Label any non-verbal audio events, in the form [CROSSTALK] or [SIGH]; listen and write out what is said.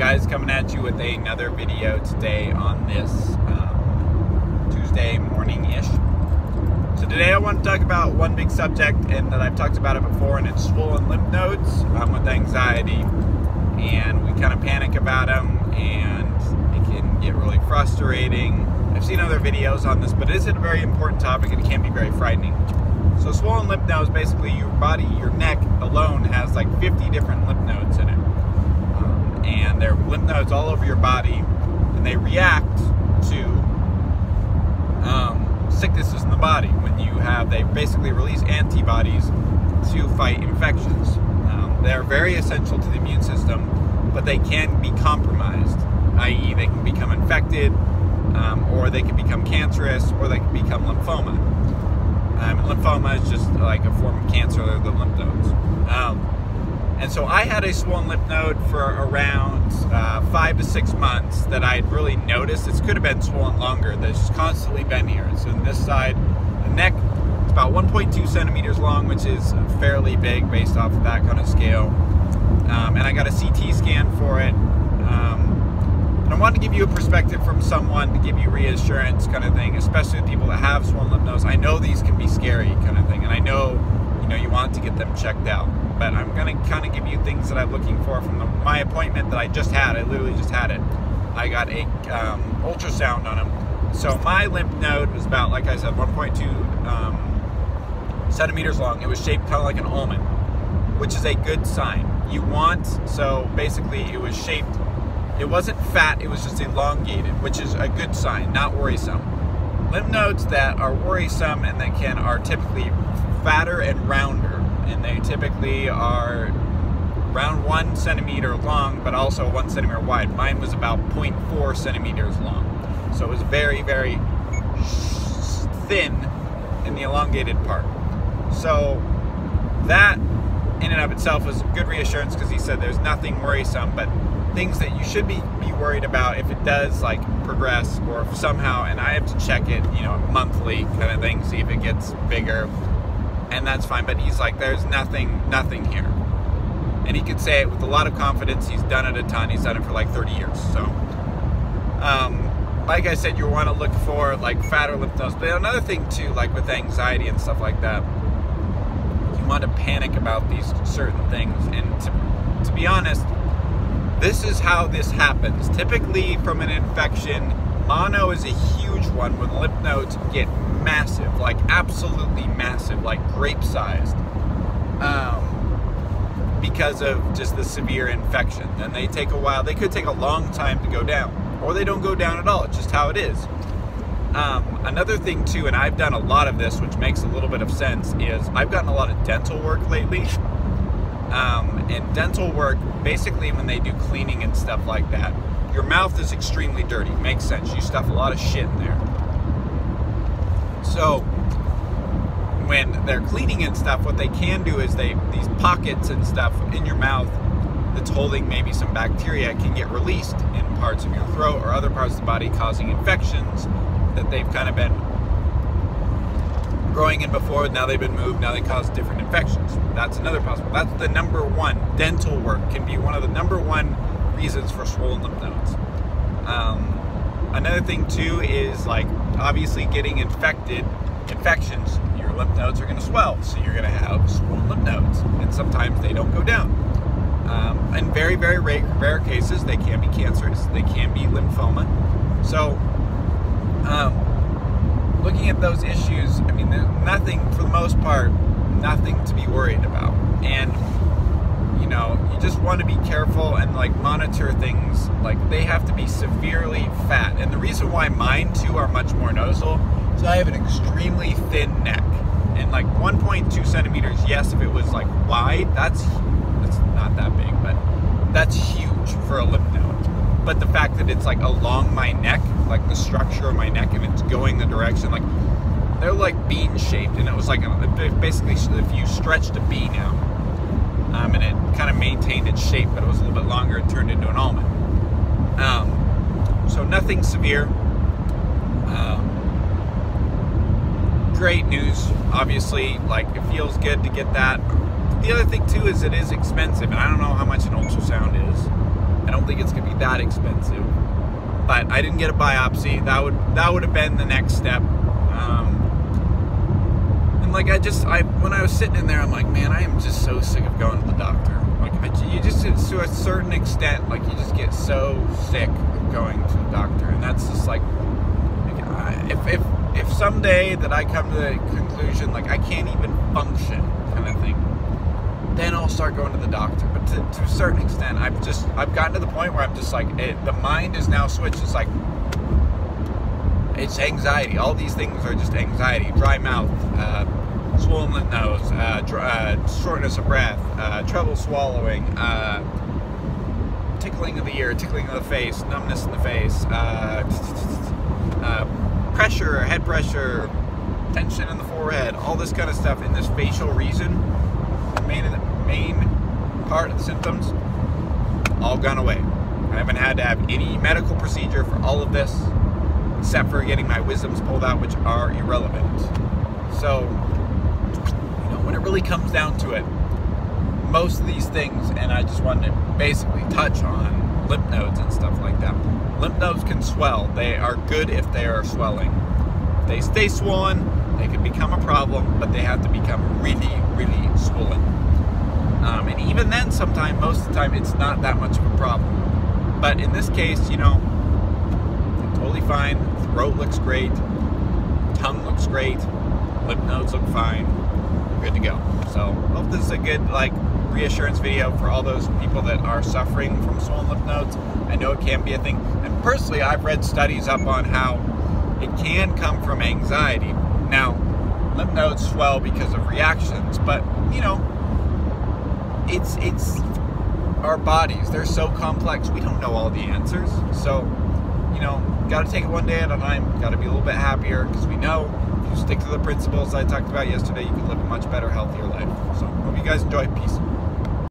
guys, coming at you with another video today on this um, Tuesday morning-ish. So today I want to talk about one big subject, and that I've talked about it before, and it's swollen lymph nodes um, with anxiety. And we kind of panic about them, and it can get really frustrating. I've seen other videos on this, but it is a very important topic, and it can be very frightening. So swollen lymph nodes, basically your body, your neck alone has like 50 different lymph nodes and they're lymph nodes all over your body, and they react to um, sicknesses in the body. When you have, they basically release antibodies to fight infections. Um, they're very essential to the immune system, but they can be compromised, i.e., they can become infected, um, or they can become cancerous, or they can become lymphoma. Um, lymphoma is just like a form of cancer, of the lymph nodes. And so I had a swollen lymph node for around uh, five to six months that I had really noticed. This could have been swollen longer. That's constantly been here. So this side, the neck, it's about 1.2 centimeters long, which is fairly big based off of that kind of scale. Um, and I got a CT scan for it. Um, and I wanted to give you a perspective from someone to give you reassurance kind of thing, especially the people that have swollen lymph nodes. I know these can be scary kind of thing, and I know, you know, you want to get them checked out but I'm going to kind of give you things that I'm looking for from the, my appointment that I just had. I literally just had it. I got a um, ultrasound on him. So my lymph node was about, like I said, 1.2 um, centimeters long. It was shaped kind of like an almond, which is a good sign. You want, so basically it was shaped, it wasn't fat, it was just elongated, which is a good sign, not worrisome. Lymph nodes that are worrisome and that can are typically fatter and rounder and they typically are around one centimeter long, but also one centimeter wide. Mine was about 0.4 centimeters long. So it was very, very thin in the elongated part. So that in and of itself was good reassurance because he said there's nothing worrisome, but things that you should be, be worried about if it does like progress or somehow, and I have to check it, you know, monthly kind of thing, see if it gets bigger and that's fine. But he's like, there's nothing, nothing here. And he could say it with a lot of confidence. He's done it a ton. He's done it for like 30 years. So, um, like I said, you want to look for like fatter lymph nodes. But another thing too, like with anxiety and stuff like that, you want to panic about these certain things. And to, to be honest, this is how this happens. Typically, from an infection, mono is a huge one when lymph nodes get massive, like absolutely massive, like grape sized, um, because of just the severe infection. And they take a while, they could take a long time to go down, or they don't go down at all. It's just how it is. Um, another thing, too, and I've done a lot of this, which makes a little bit of sense, is I've gotten a lot of dental work lately. Um, and dental work, basically, when they do cleaning and stuff like that, your mouth is extremely dirty. Makes sense. You stuff a lot of shit in there. So when they're cleaning and stuff, what they can do is they these pockets and stuff in your mouth that's holding maybe some bacteria can get released in parts of your throat or other parts of the body, causing infections that they've kind of been growing in before. Now they've been moved. Now they cause different infections. That's another possible. That's the number one. Dental work can be one of the number one reasons for swollen lymph nodes. Um, another thing too is like obviously getting infected, infections, your lymph nodes are going to swell. So you're going to have swollen lymph nodes. And sometimes they don't go down. Um, in very, very rare, rare, cases, they can be cancerous. They can be lymphoma. So um, looking at those issues, I mean, there's nothing, for the most part, nothing to be worried about. And you know, you just want to be careful and like monitor things. Like they have to be severely fat. And the reason why mine too are much more noticeable is I have an extremely thin neck. And like 1.2 centimeters, yes, if it was like wide, that's that's not that big, but that's huge for a lymph node. But the fact that it's like along my neck, like the structure of my neck, and it's going the direction, like they're like bean shaped, and it was like basically if you stretched a bean out, um, and it kind of maintained its shape, but it was a little bit longer and turned into an almond. Um, so nothing severe. Um, great news, obviously. Like it feels good to get that. The other thing too is it is expensive, and I don't know how much an ultrasound is. I don't think it's gonna be that expensive. But I didn't get a biopsy. That would that would have been the next step. Um, and like I just I when I was sitting in there, I'm like, man, I am just so sick of going to the doctor. Like I, you just to a extent, like you just get so sick of going to the doctor, and that's just like if if if someday that I come to the conclusion like I can't even function, kind of thing, then I'll start going to the doctor. But to, to a certain extent, I've just I've gotten to the point where I'm just like it, the mind is now switched. It's like it's anxiety. All these things are just anxiety. Dry mouth, uh, swollen nodes, uh, uh, shortness of breath, uh, trouble swallowing, uh, tickling of the ear, tickling of the face, numbness in the face, uh, [TSK] pressure, head pressure, tension in the forehead, all this kind of stuff in this facial region. The main, main part of the symptoms all gone away. I haven't had to have any medical procedure for all of this except for getting my wisdoms pulled out, which are irrelevant. So, you know, when it really comes down to it, most of these things, and I just wanted to basically touch on lymph nodes and stuff like that. Lymph nodes can swell. They are good if they are swelling. If they stay swollen, they can become a problem, but they have to become really, really swollen. Um, and even then, sometimes, most of the time, it's not that much of a problem. But in this case, you know, totally fine. Throat looks great. Tongue looks great. Lymph nodes look fine. Good to go. So hope this is a good like reassurance video for all those people that are suffering from swollen lymph nodes. I know it can be a thing. And personally, I've read studies up on how it can come from anxiety. Now, lymph nodes swell because of reactions, but you know, it's it's our bodies. They're so complex. We don't know all the answers. So you know, got to take it one day at a time. Got to be a little bit happier because we know if you stick to the principles I talked about yesterday, you can live a much better, healthier life. So, hope you guys enjoy. Peace.